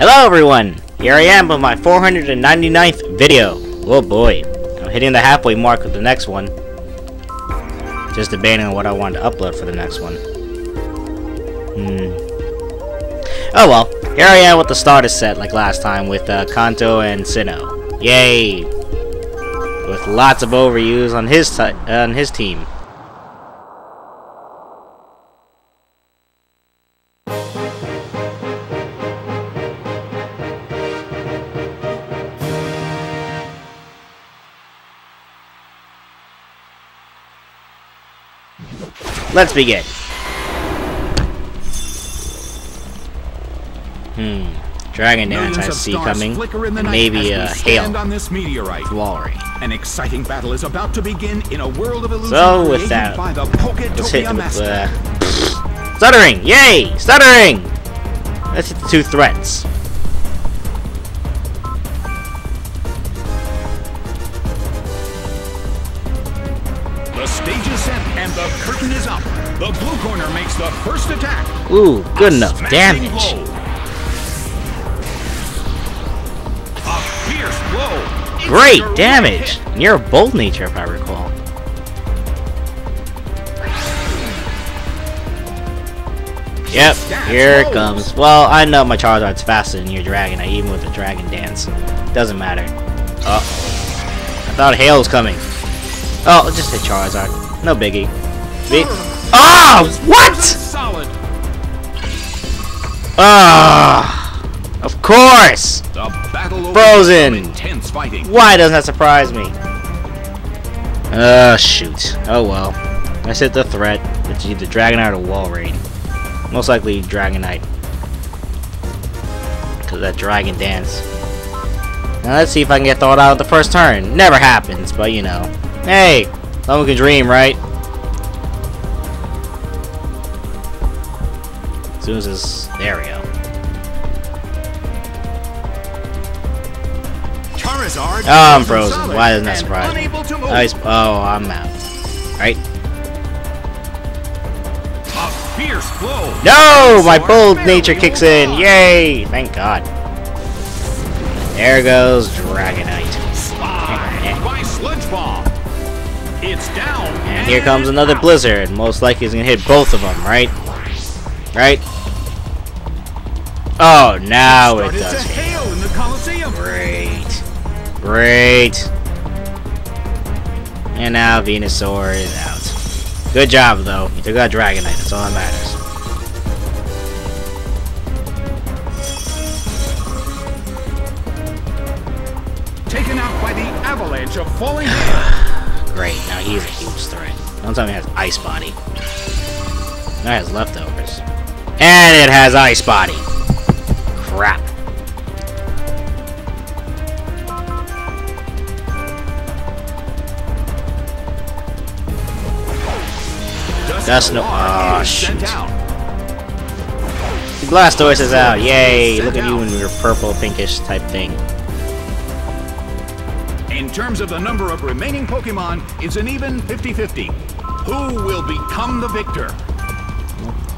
Hello everyone! Here I am with my 499th video. Oh boy. I'm hitting the halfway mark with the next one. Just debating on what I want to upload for the next one. Hmm. Oh well. Here I am with the starter set like last time with uh, Kanto and Sinnoh. Yay! With lots of overuse on his, on his team. Let's begin. Hmm. Dragon Dance I see coming. And maybe a uh, hail on this meteorite. Walrein. An exciting battle is about to begin in a world of illusion so with that, let's hit with uh, stuttering. Yay! Stuttering. Let's hit the two threats. Stage is set and the curtain is up. The blue corner makes the first attack. Ooh, good enough damage. Blow. A fierce blow. Great damage. And you're a bold nature, if I recall. Yep, here it comes. Well, I know my Charizard's faster than your Dragonite, even with the Dragon Dance. Doesn't matter. Uh oh. I thought Hail was coming. Oh, just hit Charizard. No biggie. Be oh, what? Ah, oh, of course. Frozen. Why doesn't that surprise me? Uh, shoot. Oh well. I said the threat. It's either Dragonite or Walrein. Most likely Dragonite. Because that Dragon Dance. Now let's see if I can get thawed out the first turn. Never happens, but you know. Hey, someone can dream, right? As soon as this, there we go. Charizard. Oh, I'm frozen. Why doesn't that surprise me? Ice. Oh, I'm out. Right? fierce blow. No, my bold nature kicks in. Yay! Thank God. There goes Dragonite. It's down. And here comes another blizzard. Most likely he's gonna hit both of them, right? Right? Oh, now it does. Great. Great. And now Venusaur is out. Good job, though. You took out Dragonite. That's all that matters. Taken out by the avalanche of falling Great, now he's a huge threat. Don't tell me it has Ice Body. Now it has leftovers. And it has Ice Body. Crap. That's no. Oh, shoot. Blastoise is out. Yay. Look at you in your purple, pinkish type thing. In terms of the number of remaining Pokemon, it's an even 50-50. Who will become the victor?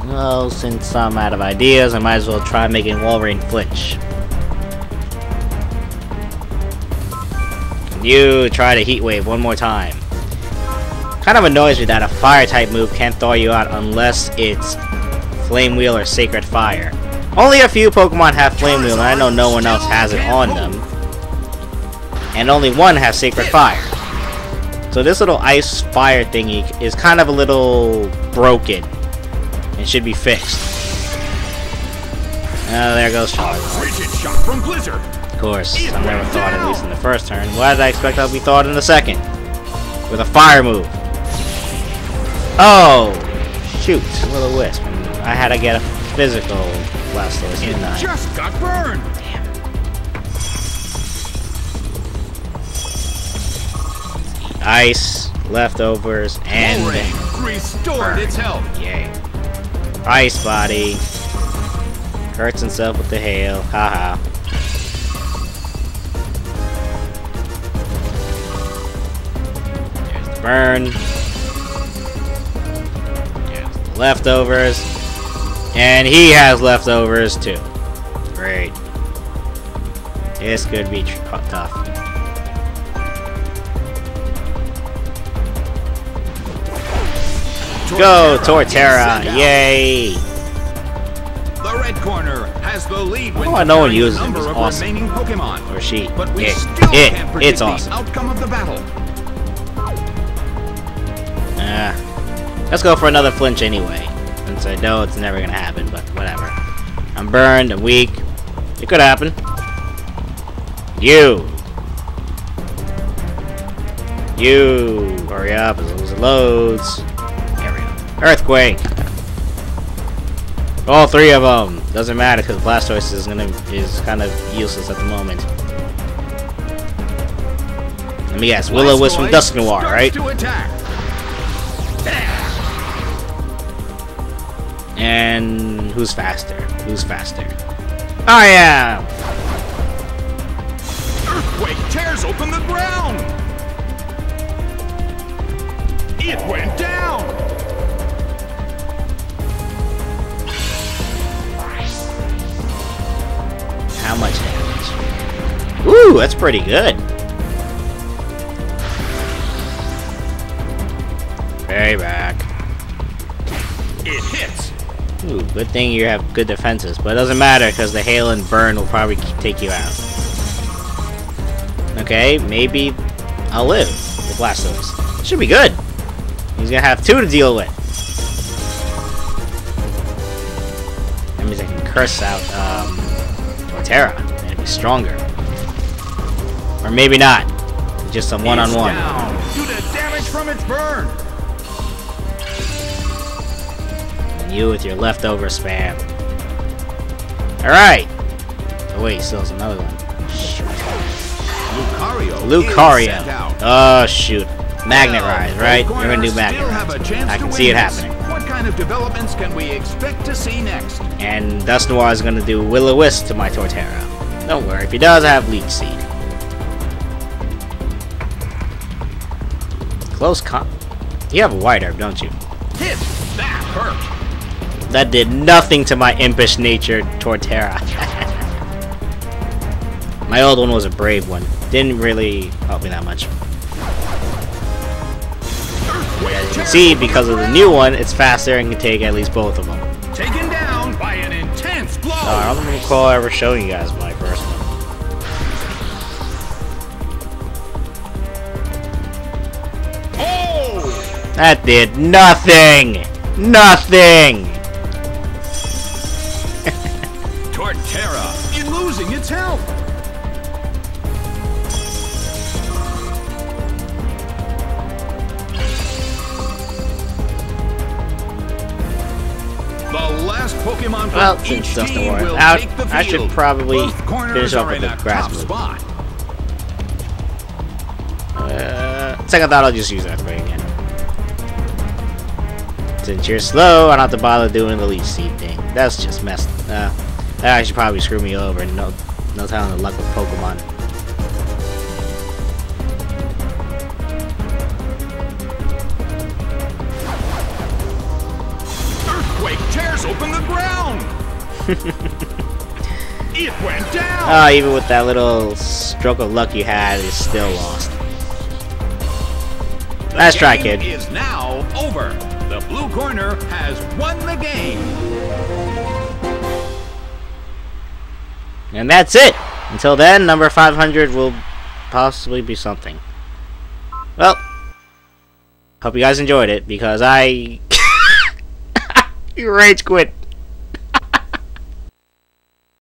Well, since I'm out of ideas, I might as well try making Walrein flinch. You try to Heat Wave one more time? Kind of annoys me that a Fire-type move can't thaw you out unless it's Flame Wheel or Sacred Fire. Only a few Pokemon have Flame Wheel, and I know no one else has it on them and only one has Sacred Fire. So this little ice fire thingy is kind of a little broken and should be fixed. Oh, there goes Charizard. Of course, I never thought, at least in the first turn. Why did I expect I'll be thought in the second? With a fire move. Oh, shoot, Will-O-Wisp. I had to get a physical Blastoise, didn't I? just got burned! Ice, leftovers, and restored its health. Yay. Ice body. Hurts himself with the hail. Haha. There's the burn. There's the leftovers. And he has leftovers too. Great. This could be tough. Go, Torterra! Yay! The red corner has the lead when Oh, no one uses him. He's awesome. Pokemon. Or she. But we it. still it. can't predict It's awesome. the outcome of the battle. Ah. let's go for another flinch anyway. Since I know it's never gonna happen, but whatever. I'm burned, I'm weak. It could happen. You! You! Hurry up as long as it loads. There we go. Earthquake! All three of them! Doesn't matter because Blastoise is gonna is kind of useless at the moment. Let me guess, Will-O-Wisp from Dusknoir, right? And who's faster? Who's faster? Oh, I am! Earthquake tears open the ground. It went down. Ooh, that's pretty good. Payback. It hits. Ooh, good thing you have good defenses, but it doesn't matter because the hail and burn will probably take you out. Okay, maybe I'll live with Blastoise. Should be good. He's gonna have two to deal with. That means I can curse out um, Torterra and be stronger. Or maybe not. Just a It's one-on-one. down due to damage from its burn. And you with your leftover spam. Alright. Oh wait, still has another one. Lucario. is Lucario. sent out. Oh shoot. Magnet Rise, right? We're gonna do still Magnet have a Rise. chance I to can see it win happening. What kind of developments can we expect to see next? And Dusknoir is gonna do Will-O-Wisp to my Torterra. Don't worry, if he does, I have Leech Seed. Close con- You have a White Herb, don't you? Hit. That hurt. That did nothing to my impish nature Torterra. my old one was a brave one. Didn't really help me that much. As you can see, because of the new one, it's faster and can take at least both of them. Taken down by an intense blow. Uh, I don't recall ever showing you guys That did nothing! Nothing! Torterra is losing its health. The last Pokemon from Well, each since Dustin team will out, take the I should probably finish off with the grass move. Uh, second thought, I'll just use that again. Since you're slow, I don't have to bother doing the Leech Seed thing. That's just messed. Uh, that actually probably screw me over. No, no telling the luck with Pokemon. Earthquake tears open the ground. it went down. Ah, even with that little stroke of luck you had, it's still lost. Nice try, game kid. is now over. Blue corner has won the game. And that's it! Until then, number 500 will possibly be something. Well, hope you guys enjoyed it, because I... rage quit.